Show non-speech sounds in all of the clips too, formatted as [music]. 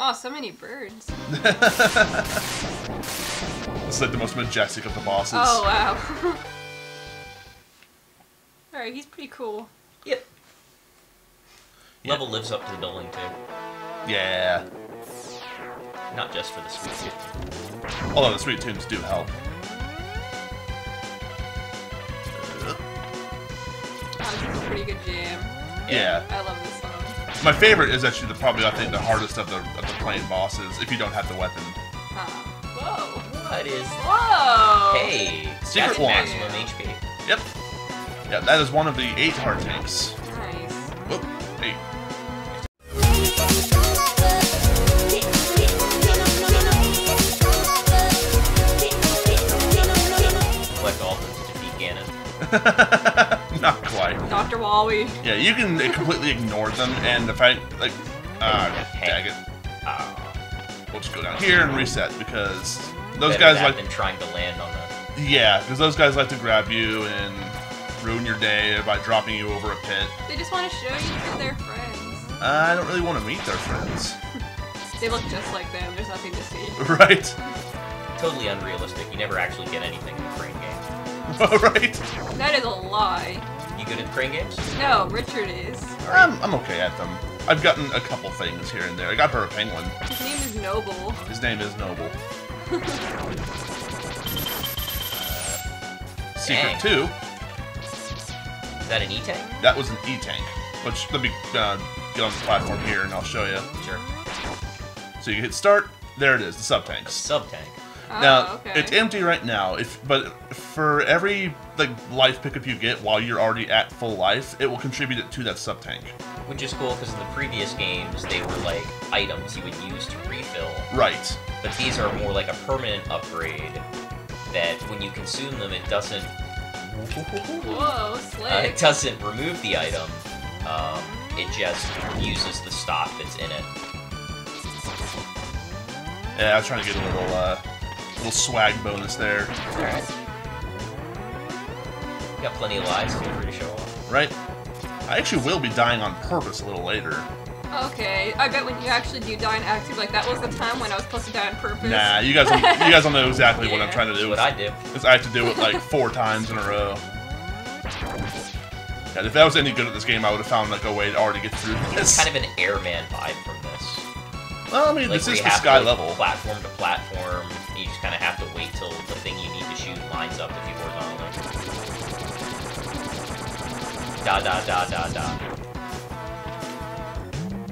Oh, so many birds. [laughs] this is like the most majestic of the bosses. Oh, wow. [laughs] Alright, he's pretty cool. Yep. Yeah. Level lives up to the building too, Yeah. not just for the sweet tooth. Although the sweet tunes do help. Oh, this is a pretty good jam. Yeah. I love this song. My favorite is actually the, probably I think the hardest of the of the plain bosses if you don't have the weapon. Huh. Whoa. What is? Whoa! Hey, Secret that's one. maximum HP. Yep. Yeah, that is one of the eight heart tanks. Nice. Whoop. Eight. Collect all of them to defeat Ganon. [laughs] Not quite. Dr. Wally. Yeah, you can [laughs] completely ignore them, and if I like, uh, dag it. Ah, We'll just go down here and reset because those better guys that like, than trying to land on the. yeah, because those guys like to grab you and ruin your day by dropping you over a pit. They just want to show you to their friends. I don't really want to meet their friends, They look just like them. There's nothing to see. [laughs] right? Totally unrealistic. You never actually get anything in the crane game. [laughs] right? That is a lie. You good at crane games? No, Richard is. I'm, I'm okay at them. I've gotten a couple things here and there. I got her a penguin. His name is Noble. His name is Noble. [laughs] Secret Dang. 2, Is that an E-Tank? that was an E-Tank. Which, let me uh, get on the platform here and I'll show you. Sure. So you hit start, there it is, the sub-tanks. sub-tank. Oh, now, okay. it's empty right now, If but for every like life pickup you get while you're already at full life, it will contribute it to that sub-tank. Which is cool because in the previous games they were like items you would use to refill, Right. but these are more like a permanent upgrade that when you consume them it doesn't Whoa, slick. uh, it doesn't remove the item. Um, it just uses the stock that's in it. Yeah, I was trying to get a little uh, little swag bonus there. All right. Got plenty of lives. Feel free to show off. Right? I actually will be dying on purpose a little later. Okay, I bet when you actually do die and active, like that was the time when I was supposed to die on purpose. Nah, you guys, don't, you guys don't know exactly what I'm trying to That's do. what I do. Because I have to do it like [laughs] four times in a row. And if I was any good at this game, I would have found like a way to already get through It's this. kind of an airman vibe from this. well, I mean, Like this is you the sky to, like, level. platform to platform. Da da da da da.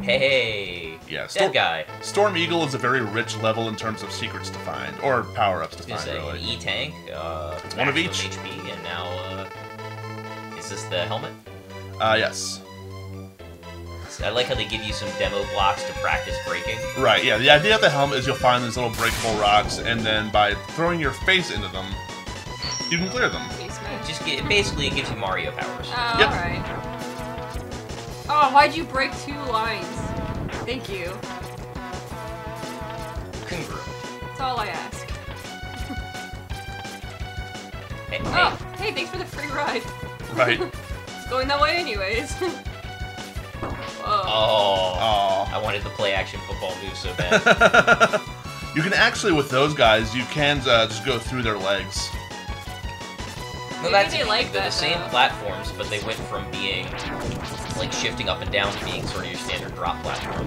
Hey. Yeah, Dead Storm, guy. Storm Eagle is a very rich level in terms of secrets to find or power ups to find. a Really. E tank. Uh, It's one of each. HP, and now uh, is this the helmet? Uh, yes. I like how they give you some demo blocks to practice breaking. Right. Yeah. The idea of the helmet is you'll find these little breakable rocks, and then by throwing your face into them, you can clear them. Basement. Just get, basically it gives you Mario powers. Oh, Yep. alright. Oh, why'd you break two lines? Thank you. Congruent. That's all I ask. [laughs] Hey, hey, Oh, hey, thanks for the free ride. Right. [laughs] It's going that way anyways. [laughs] Whoa. Oh, I wanted to play action football move so bad. you can actually, with those guys, you can uh, just go through their legs. No, that's they like they're that, the same though. platforms, but they went from being like shifting up and down to being sort of your standard drop platform.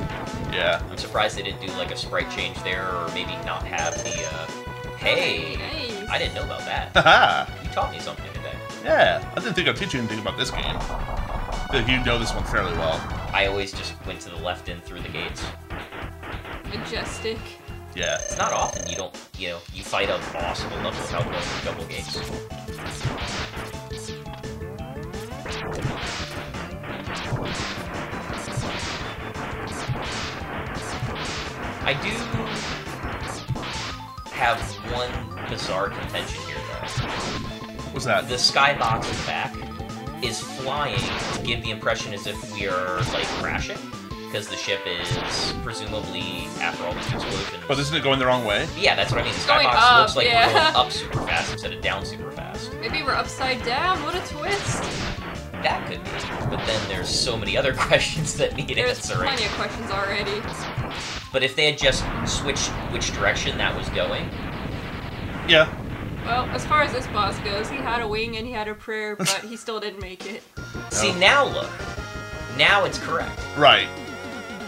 Yeah. I'm surprised they didn't do like a sprite change there, or maybe not have the. Uh... Hey, Nice. I didn't know about that. Haha. You taught me something today. yeah. I didn't think I'd teach you anything about this game. I feel like you know this one fairly well. I always just went to the left in through the gates. Majestic. Yeah. It's not often you don't, you know, you fight a boss enough without going through double gates. I do have one bizarre contention here, though. What's that? The skybox in the back is flying to give the impression as if we are, like, crashing. Because the ship is presumably, after all these explosions. Oh, but isn't it going the wrong way? Yeah, that's what I mean. The skybox up, looks like yeah. we're going up [laughs] super fast instead of down super fast. Maybe we're upside down. What a twist. That could be. But then there's so many other [laughs] questions that need There's answering. plenty of questions already. But if they had just switched which direction that was going, Yeah. Well, as far as this boss goes, he had a wing and he had a prayer, but he still didn't make it. see Oh. now look, now it's correct. Right.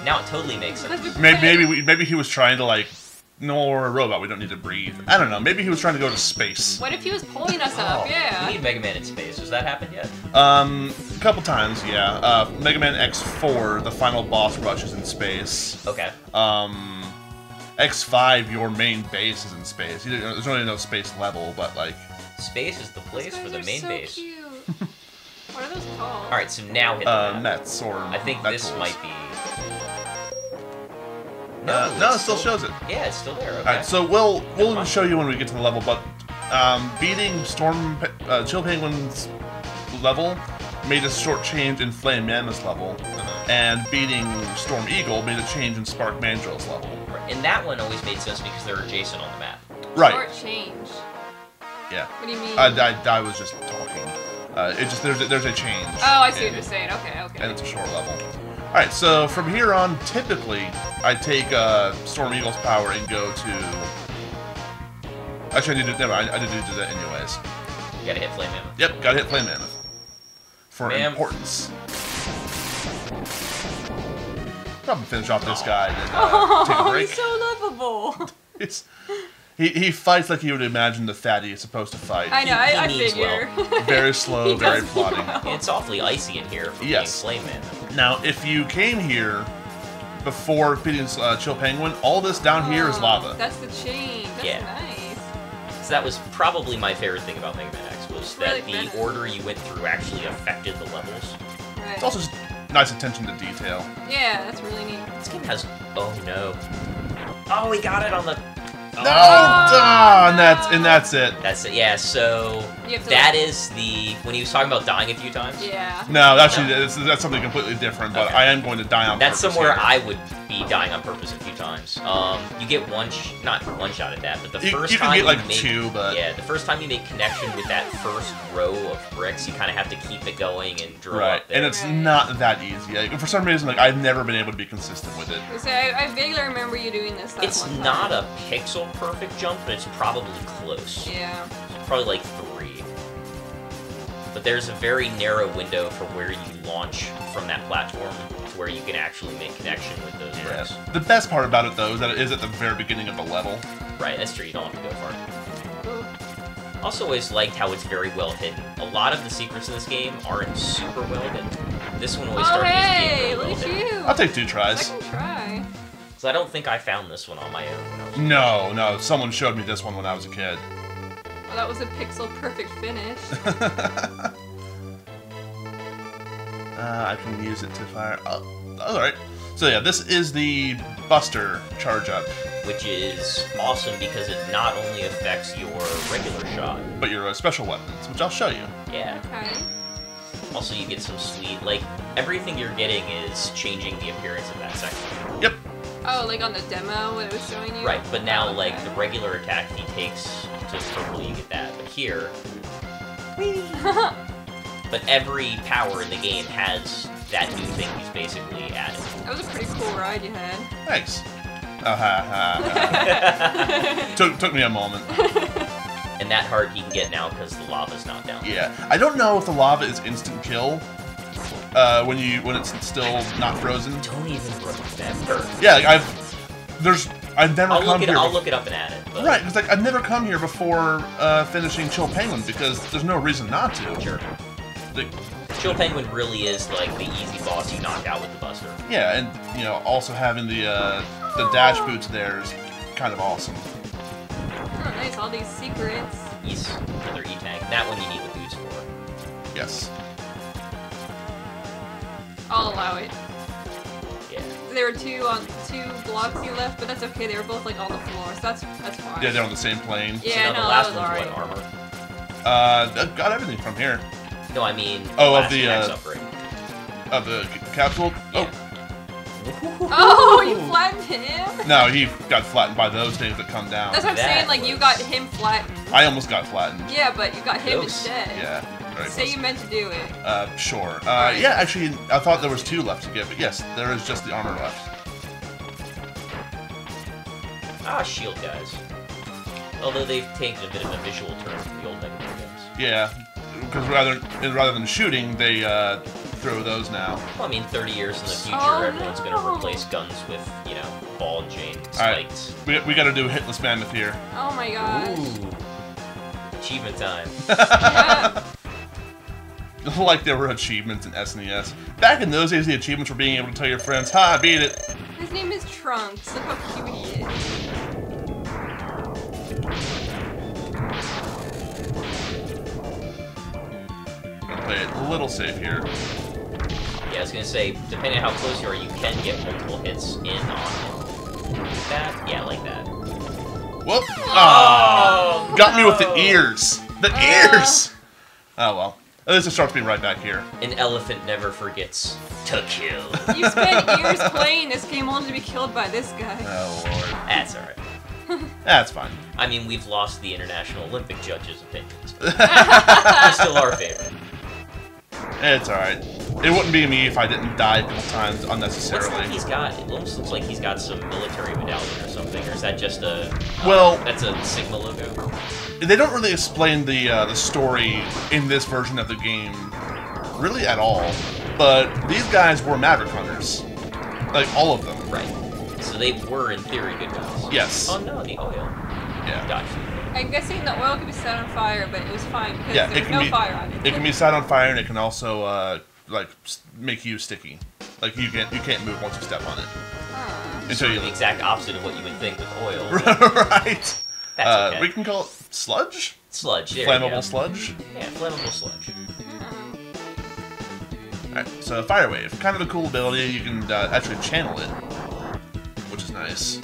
Now it totally makes sense. Maybe maybe we, maybe he was trying to like. No, we're a robot. We don't need to breathe. I don't know. Maybe he was trying to go to space. What if he was pulling us up? Oh, Yeah. We need Mega Man in space. Has that happened yet? Um, a couple times, yeah. Uh, Mega Man X4, the final boss rush is in space. Okay. Um, X5, your main base is in space. You don't- There's really no space level, but like, Space is the place for the are main so base. Cute. what are those called? All right, so now hit the uh, map. Mets or I think Met this might be. Uh, no, it still shows it. Yeah, it's still there. Okay. All right, so we'll we'll mind. show you when we get to the level, but um, beating Storm uh, Chill Penguin's level made a short change in Flame Mammoth's level, and beating Storm Eagle made a change in Spark Mandrill's level. and that one always made sense because they're adjacent on the map. Right. Short change. Yeah. What do you mean? I, I, I was just talking. Uh, it just there's a, there's a change. oh, I see what you're saying. Okay, okay. And it's a short level. All right, so from here on, typically I take uh, Storm Eagle's power and go to. Actually, I need to. Never. I, I did do that anyways. You gotta hit Flame Mammoth. Yep, gotta hit Flame Mammoth for Mam- importance. Probably finish off this guy, then uh, oh, [laughs] take a break. he's so lovable. [laughs] It's- he, he fights like you would imagine the fatty is supposed to fight. I know. He- I, I he means figure. Very slow, [laughs] very does plotting. well. It's awfully icy in here for Yes. being Flame Mammoth. Now, if you came here before beating uh, Chill Penguin, all this down here is Oh, lava. That's the change. That's Yeah. nice. So that was probably my favorite thing about Mega Man X was that Really the better. order you went through actually affected the levels. Right. It's also just nice attention to detail. yeah, that's really neat. This game has. Oh no. Oh, we got it on the. No, Oh, and that's and that's it. That's it. Yeah. So You have to, that like- is the when he was talking about dying a few times. Yeah. No, that's actually, that's, that's something completely different. But Okay. I am going to die on purpose. That's purpose somewhere here. I would be dying on purpose a few times. Um, you get one, sh- not one shot at that, but the You, first you can time get like you make, two, but yeah, the first time you make connection with that first row of bricks, you kind of have to keep it going and drill right, up and it's Right. not that easy. Like, for some reason, like I've never been able to be consistent with it. So I, I vaguely remember you doing this. That It's one time. not a pixel perfect jump, but it's probably close. Yeah. It's probably like three. But there's a very narrow window for where you launch from that platform to where you can actually make connection with those Yeah. bricks. The best part about it though is that it is at the very beginning of the level. Right, that's true. You don't have to go far. Ooh. Also, always liked how it's very well hidden. A lot of the secrets in this game aren't super well hidden. This one always Oh started as hey, being really look well at hidden. you. I'll take two tries. Second try. So I don't think I found this one on my own when I was. No, no, someone showed me this one when I was a kid. Well, that was a pixel perfect finish. [laughs] Uh, I can use it to fire. Oh, all right. So yeah, this is the Buster charge up, Which is awesome because it not only affects your regular shot, but your uh, special weapons, which I'll show you. yeah. Okay. Also, you get some sweet, like, everything you're getting is changing the appearance of that section. Yep. Oh, like on the demo, what it was showing you. Right, but now, Oh, like, the regular attack he takes to purple, you get that. But here, [laughs] but every power in the game has that new thing he's basically added. that was a pretty cool ride you had. Thanks. Uh, ha, ha, ha. [laughs] took took me a moment. and that hard he can get now because the lava's not down. Yeah, I don't know if the lava is instant kill. Uh, when you when it's still not frozen. Don't even remember. Yeah, like I've there's I've never I'll come it. here. I'll look it up and add it. But Right, because like I've never come here before uh, finishing Chill Penguin because there's no reason not to. Sure. Like, Chill Penguin really is like the easy boss you knock out with the Buster. yeah, and you know, also having the uh, the dash boots there is kind of awesome. Oh, nice, all these secrets. He's another E tank. That one you need the boots for. Yes. I'll allow it. Yeah. There were two on two blocks you left, but that's okay. They were both like on the floor, so that's that's fine. Yeah, they're on the same plane. Yeah, so now no, the that last was one's alright. what armor. Uh, I've got everything from here. No, I mean. Oh, of the, uh, upgrade. Of the capsule. Yeah. Oh, you flattened him. Oh no, he got flattened by those things that come down. That's what I'm That saying. Like you got him flattened. I almost got flattened. Yeah, but you got him Close. instead. Yeah. Very Say close. you meant to do it. Uh, sure. Uh, Alright. yeah, actually, I thought there was two left to get, but yes, there is just the armor left. Ah, shield guys. Although they've taken a bit of a visual turn from the old Mega Man games. Yeah, because rather rather than shooting, they uh, throw those now. Well, I mean, 30 years in the future, Oh, everyone's going to replace guns with, you know, ball and chain Alright. We, we got to do hitless mammoth here. Oh my gosh. Ooh. Achievement time. [laughs] Yeah. [laughs] like there were achievements in SNES. Back in those days, the achievements were being able to tell your friends, "Ha, I beat it." His name is Trunks. Look how cute he is. Play it a little safe here. Yeah, I was going to say, depending on how close you are, you can get multiple hits in on him. Like that? Yeah, like that. Whoop! Ah, Oh! got me with the ears. The Ah. ears. Oh well. Oh, At least it starts being right back here. An elephant never forgets to kill. [laughs] You spent years playing this game only to be killed by this guy. Oh lord. That's alright. [laughs] That's fine. I mean, we've lost the International Olympic judges' opinions. but [laughs] They're still our favorite. It's alright. It wouldn't be me if I didn't die a couple times What's that he's got? It almost looks like he's got some military medallion or something, or is that just a... uh, Well- That's a Sigma logo? They don't really explain the uh, the story in this version of the game, really at all. But these guys were Maverick hunters, like all of them. Right. So they were, in theory, good guys. Yes. Oh no, the oil. Yeah. Gotcha. I'm guessing the oil could be set on fire, but it was fine because Yeah. It there's no be. fire on it. It can be set on fire, and it can also uh, like make you sticky. Like you can't you can't move once you step on it Huh. until Sort you of the exact opposite of what you would think with oil. [laughs] right. That's uh, okay. We can call it sludge, Sludge. There flammable sludge. Yeah, flammable sludge. Alright, so Fire Wave, kind of a cool ability. You can uh, actually channel it, which is nice.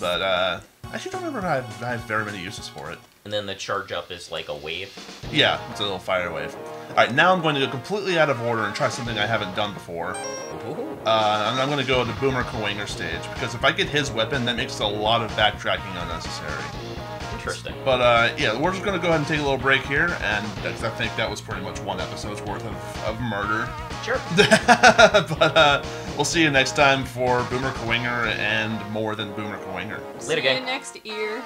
But uh, I actually don't remember I have, I have very many uses for it. And then the charge up is like a wave. Yeah, it's a little Fire Wave. Alright, now I'm going to go completely out of order and try something I haven't done before. Uh, and I'm going to go to Boomer Kuwanger stage, because if I get his weapon, that makes a lot of backtracking unnecessary. Interesting. But uh, yeah, we're just going to go ahead and take a little break here, and I think that was pretty much one episode's worth of, of murder. Sure. [laughs] but uh, we'll see you next time for Boomer Kuwanger and more than Boomer Kuwanger. Later, See you gang. next year.